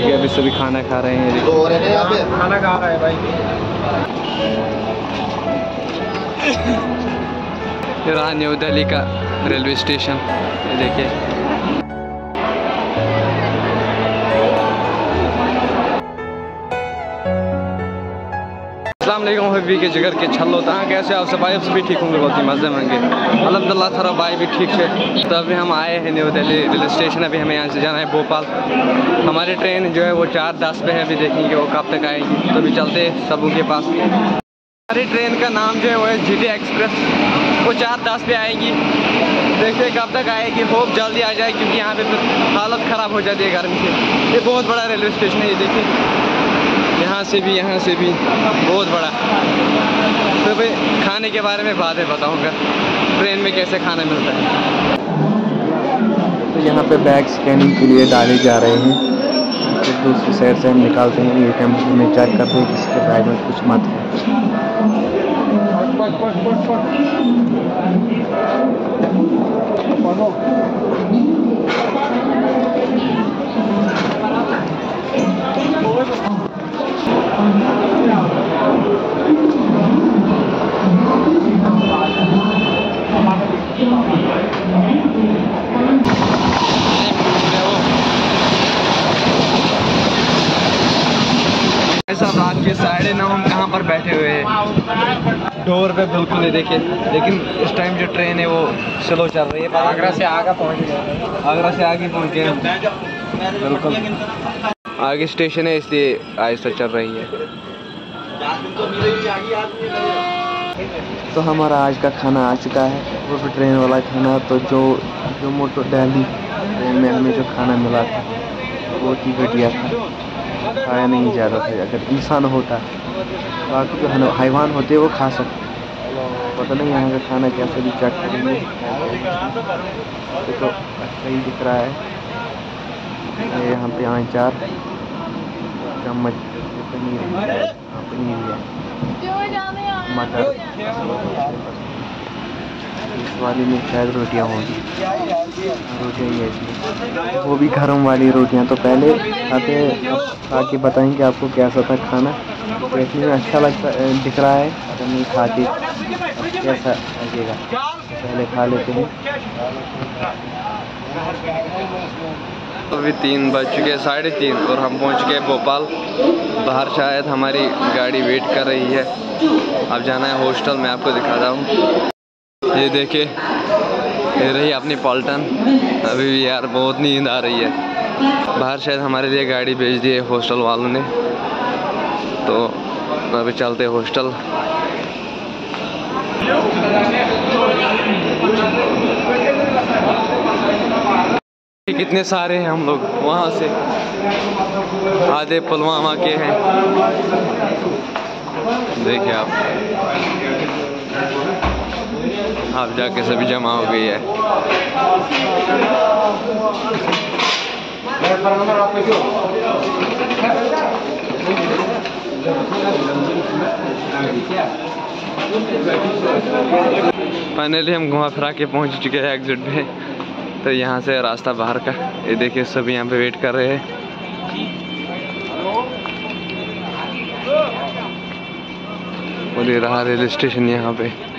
देखिए अभी सभी खाना खा रहे हैं। पे खाना खा रहा है भाई। ये रहा न्यू दिल्ली का रेलवे स्टेशन। ये देखिए। वालेकुम हबी के जिगर के छल्लो, तहाँ कैसे आप सब? आप सभी ठीक होंगे? बहुत ही मज़े होंगे। अलहमदिल्ला थारा भाई भी ठीक है। तो अभी हम आए हैं न्यू दिल्ली रेलवे स्टेशन। अभी हमें यहाँ से जाना है भोपाल। हमारी ट्रेन जो है वो चार दस पे है। अभी देखेंगे वो कब तक आएगी। तो अभी चलते सबों के पास। हमारी ट्रेन का नाम जो है वो है जी एक्सप्रेस वो चार दस पे आएगी। देखते कब तक आएगी। होप जल्दी आ जाए, क्योंकि यहाँ पे फिर हालत ख़राब हो जाती है गर्मी से। ये बहुत बड़ा रेलवे स्टेशन है, ये देखिए। यहाँ से भी, यहाँ से भी बहुत बड़ा। तो भाई, खाने के बारे में बातें बताऊँगा। ट्रेन में कैसे खाना मिलता है? तो यहाँ पे बैग स्कैनिंग के लिए डाले जा रहे हैं। फिर दूसरी साइड से हम निकालते हैं, ये टेंपो में चेक करते हैं किसके बैग में कुछ मत है। साहब रात के साढ़े नौ हम कहाँ पर बैठे हुए हैं? डोर पे बिल्कुल नहीं देखे। लेकिन इस टाइम जो ट्रेन है वो स्लो चल रही है। आगरा से आगे पहुँच गए आगरा से आगे पहुँच गए बिल्कुल। आगे स्टेशन है इसलिए आहिस्ता चल रही है। तो हमारा आज का खाना आ चुका है। वो भी ट्रेन वाला खाना तो जो जो मोटो डेली ट्रेन में हमें जो खाना मिला था बहुत ही घटिया था। खाया नहीं जा रहा था अगर इंसान होता बाकी जो है- हैवान होते वो खा सकते। पता नहीं यहाँ का खाना कैसे भी चेक करेंगे। देखो अच्छा ही दिख रहा है। ये यहाँ पे आचार चम्मच पनीर पनीर है। मटर इस वाली में शायद रोटियाँ होंगी। रोटियाँ ही इसमें वो भी गर्म वाली रोटियाँ। तो पहले खाते खा के बताएँगे आपको कैसा था खाना। देखने में अच्छा लगता दिख रहा है। अगर नहीं खा के कैसा लगेगा? पहले खा लेते हैं। अभी तीन बज चुके हैं, साढ़े तीन, और हम पहुँच गए भोपाल। बाहर शायद हमारी गाड़ी वेट कर रही है। अब जाना है हॉस्टल मैं आपको दिखाता हूँ। ये देखिए, ये रही अपनी पॉल्टन। अभी भी यार बहुत नींद आ रही है। बाहर शायद हमारे लिए गाड़ी भेज दी है हॉस्टल वालों ने। तो अभी चलते हॉस्टल। कितने सारे हैं हम लोग वहाँ से? आधे पुलवामा के हैं। देखिए आप। आप जाके सभी जमा हो गई है। फाइनली हम घुमा फिरा के पहुँच चुके हैं एग्जिट पे। तो यहाँ से रास्ता बाहर का। ये देखिए सभी यहाँ पे वेट कर रहे हैं। ये रहा रेलवे स्टेशन यहाँ पे।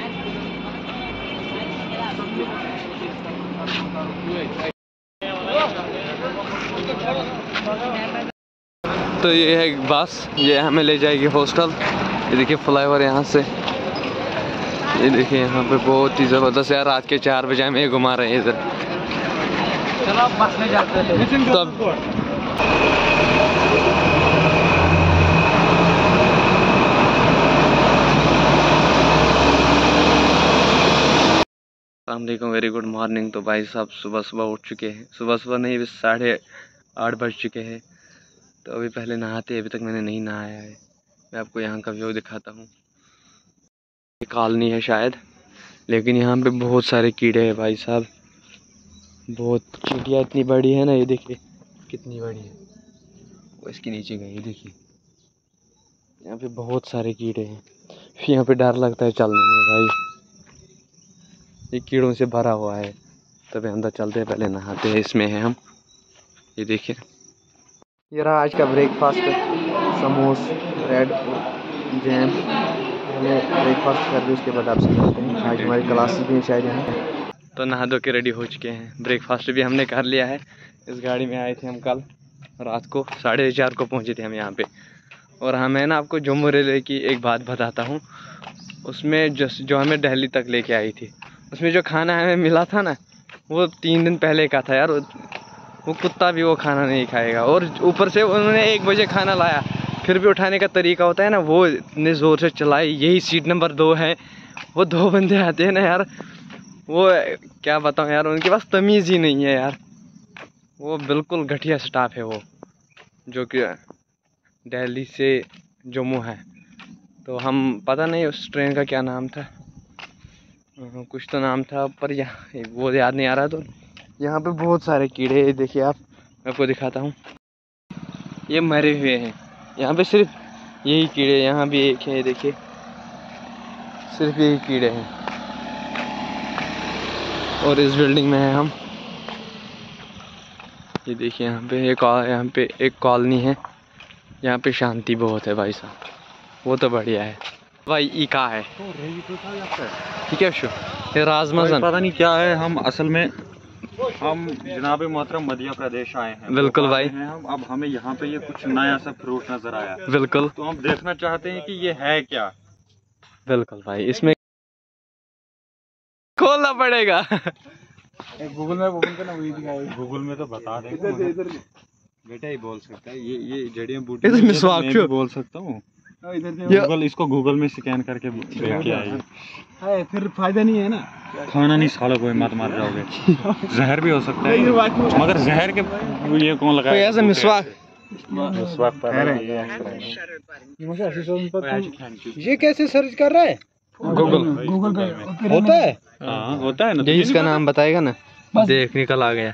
तो ये है बस ये हमें ले जाएगी हॉस्टल ये देखिए फ्लाईओवर यहाँ से। ये देखिए यहाँ पे बहुत ही ज़बरदस्त यार रात के चार बजे हमें घुमा रहे हैं इधर। चलो बस में जाते हैं। तब अलैक्म वेरी गुड मॉर्निंग तो भाई साहब सुबह सुबह उठ चुके हैं। सुबह सुबह नहीं साढ़े आठ बज चुके हैं। तो अभी पहले नहाते, अभी तक मैंने नहीं नहाया है। मैं आपको यहाँ का व्यू दिखाता हूँ। कॉलोनी है शायद। लेकिन यहाँ पे बहुत सारे कीड़े हैं भाई साहब। बहुत चींटियाँ इतनी बड़ी है ना, ये देखिए, कितनी बड़ी है। वो इसके नीचे ये देखिए। यहाँ पे बहुत सारे कीड़े हैं। फिर यहाँ पे डर लगता है चलने में भाई। ये कीड़ों से भरा हुआ है। तभी अंदर चलते हैं, पहले नहाते हैं, इसमें है हम। ये देखिए। ये रहा आज का ब्रेकफास्ट समोस ब्रेड जैम हमें ब्रेकफास्ट कर दिया उसके बाद आपसे मिलते हैं। आज हमारी क्लासेस भी हैं। शायद यहाँ तो नहा धो के रेडी हो चुके हैं। ब्रेकफास्ट भी हमने कर लिया है। इस गाड़ी में आए थे हम कल। रात को साढ़े चार को पहुँचे थे हम यहाँ पे। और हाँ मैं ना आपको जम्मू रेलवे की एक बात बताता हूँ। उसमें जो जो हमें दिल्ली तक लेके आई थी उसमें जो खाना हमें मिला था ना वो तीन दिन पहले का था यार। वो कुत्ता भी वो खाना नहीं खाएगा। और ऊपर से उन्होंने एक बजे खाना लाया। फिर भी उठाने का तरीका होता है ना, वो इतने ज़ोर से चलाए, यही सीट नंबर दो है। वो दो बंदे आते हैं ना यार, वो क्या बताऊँ यार, उनके पास तमीज़ ही नहीं है यार। वो बिल्कुल घटिया स्टाफ है वो, जो कि दिल्ली से जम्मू है। तो हम पता नहीं उस ट्रेन का क्या नाम था। कुछ तो नाम था, पर यहाँ वो याद नहीं आ रहा तो यहाँ पे बहुत सारे कीड़े हैं। देखिए आप मैं आपको दिखाता हूँ। ये मरे हुए हैं। यहाँ पे सिर्फ़ यही कीड़े यहाँ भी एक है देखिए। सिर्फ़ यही कीड़े हैं। और इस बिल्डिंग में है हम। ये देखिए यहाँ पे एक यहाँ पे एक कॉलोनी है। यहाँ पे शांति बहुत है भाई साहब। वो तो बढ़िया है। भाई इका है। ठीक है शो ये राजमजन पता नहीं क्या है हम असल में हम जनाब मोहतरम मध्य प्रदेश आए हैं। बिल्कुल भाई। हैं हम। अब हमें यहाँ पे ये कुछ नया सा फ्रूट नज़र आया। बिल्कुल। तो हम देखना चाहते हैं कि ये है क्या। बिल्कुल भाई इसमें खोलना पड़ेगा। गूगल में गूगल पे ना वही गूगल में तो बता देगा। बेटा ही बोल सकता है। ये ये जड़ियाँ बूटी। बोल सकता हूँ। ये- गूगल इसको गूगल में स्कैन करके है फिर फ़ायदा नहीं है ना? खाना नहीं सालों कोई मत मार जाओगे। जहर भी हो सकता है। मगर जहर के ये कौन कोई लगाया ऐसा मिसवाक। मिसवाक पर ये कैसे सर्च कर रहा है? गूगल। गूगल। पे होता है? हाँ होता है ना? इसका नाम बताएगा ना। देख निकल आ गया।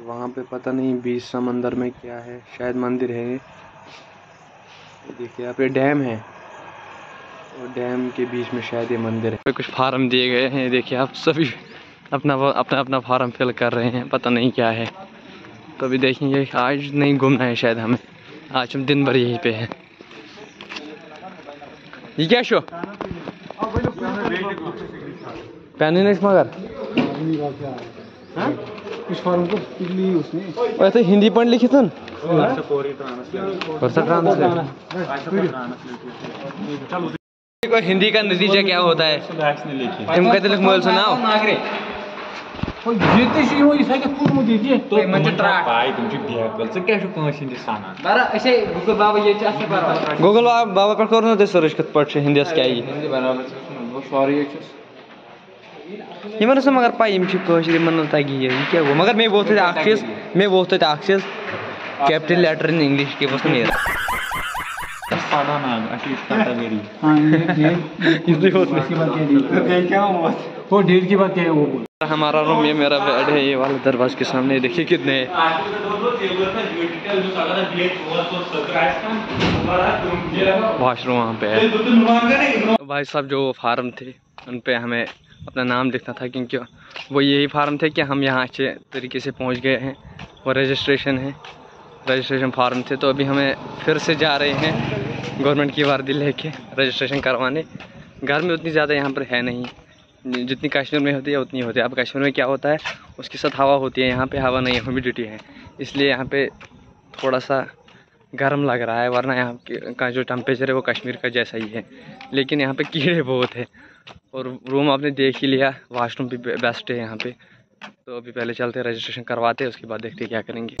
वहाँ पे पता नहीं बीच समंदर में क्या है शायद मंदिर है। देखिए यहाँ पे डैम है। और डैम के बीच में शायद ये मंदिर है। कुछ फार्म दिए गए हैं देखिए आप सभी अपना वो- अपना अपना फार्म फिल कर रहे हैं पता नहीं क्या है। तो अभी देखेंगे आज नहीं घूमना है शायद हमें। आज हम दिन भर यहीं पे हैं। ये क्या शो? पैन नहीं मगर? इस फॉर्म को ली उसने। वैसे हिंदी पढ़ लिखी देखो हिंदी का नतीजा क्या होता है? तुम कहते सुनाओ। तो भेटल चं काय कशी दिसताना बारा असे गुगल बाबा पर करो ना तो सर्च कत पड़ हिंदी क्या अक्षिस मैं वो थे अक्षिस कैपिटल लेटर इन इंग्लिश के बस मेरा साधा नाग अशी काटागेरी हाँ ये ये इसलिए होत नहीं इसकी बात कह दी क्या हुआ वो डेढ़ की बात है वो हमारा रूम ये मेरा बेड है ये वाला दरवाजे के सामने देखिए कितने वॉशरूम वहाँ पे है तो भाई साहब जो फार्म थे उन पे हमें अपना नाम लिखना था क्योंकि वो यही फार्म थे कि हम यहाँ अच्छे तरीके से पहुँच गए हैं। वो रजिस्ट्रेशन है। रजिस्ट्रेशन फार्म थे तो अभी हमें फिर से जा रहे हैं गवर्नमेंट की वर्दी लेके रजिस्ट्रेशन करवाने। गर्मी उतनी ज़्यादा यहाँ पर है नहीं। जितनी कश्मीर में होती है, उतनी होती है। अब कश्मीर में क्या होता है, उसके साथ हवा होती है, यहाँ पे हवा नहीं ह्यूमिडिटी है। इसलिए यहाँ पे थोड़ा सा गर्म लग रहा है, वरना यहाँ का जो टेम्परेचर है, वो कश्मीर का जैसा ही है। लेकिन यहाँ पे कीड़े बहुत है। और रूम आपने देख ही लिया वाशरूम भी बेस्ट है यहाँ पे। तो अभी पहले चलते हैं रजिस्ट्रेशन करवाते हैं, उसके बाद देखते हैं क्या करेंगे।